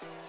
Bye.